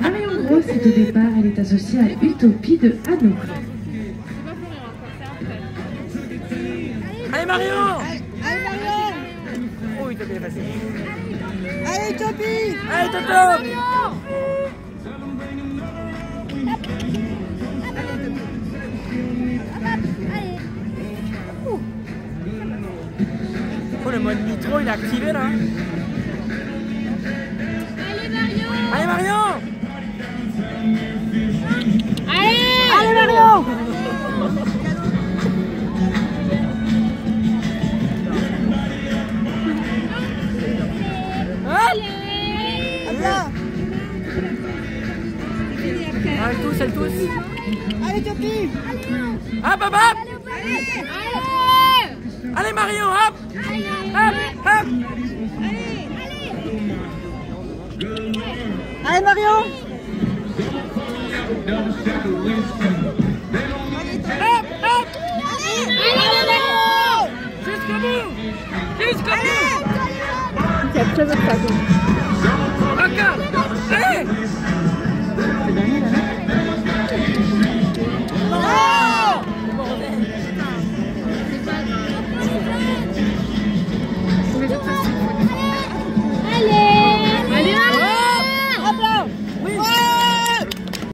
Marion Grosse est au départ, elle est associée à Utopie de Anouk. Allez Marion Allez Marion Oh, Utopie est facile. Allez Topi Allez Toto Oh, le mode nitro, il est activé là. Allez Marion Allah Allez tous, elle tous. Allez Topi Hop, hop, hop Allez Marion, hop. Hop, hop. Allez Marion double shot of Winston. They don't need Up, up! Jusqu'à the dragon. Up!